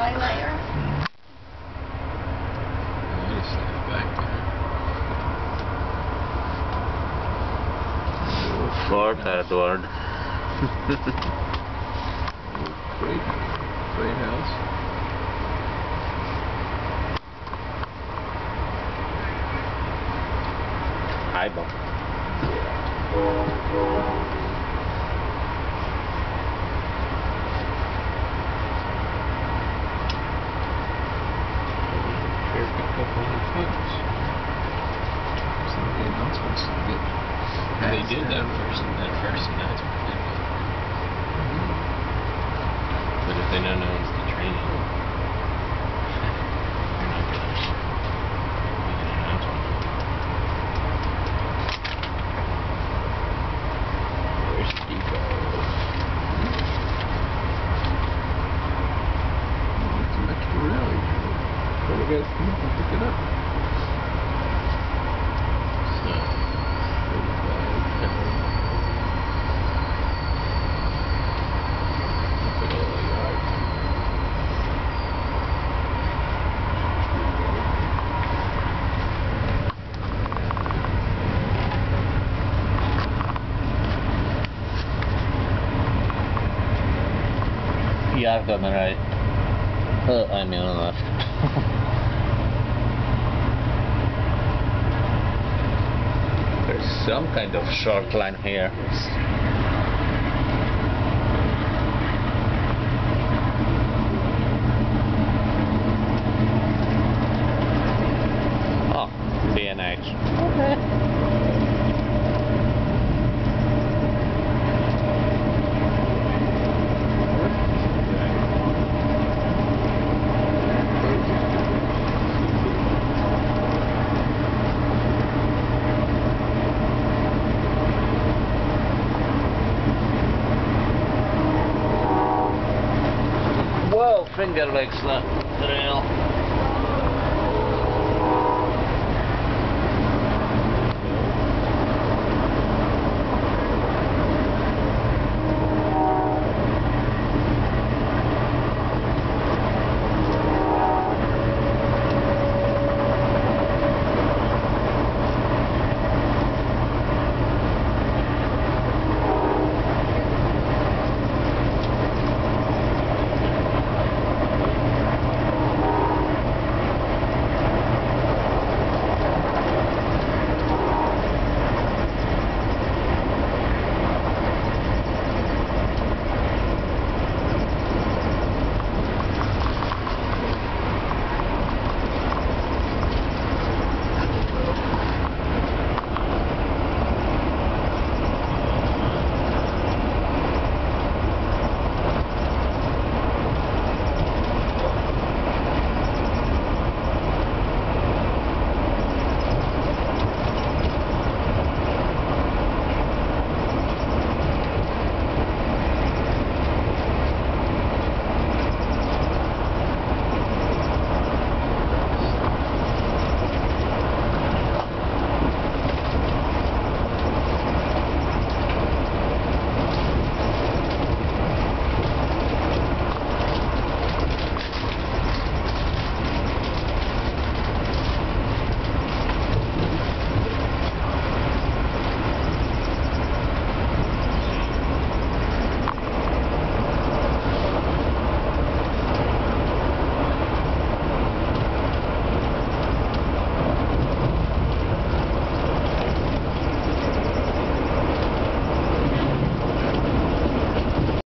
highlighter. Nice back there. Edward. great, great house. Eyeball. Did that first, that first announcement. didn't? Mm-hmm. But if they don't announce the training, they're not gonna make an announcement. There's mm-hmm. the. It's an extra rally. But we guys come up pick it up. PR coming right. Uh, I mean on left. There's some kind of short line here. Finger Lakes that trail.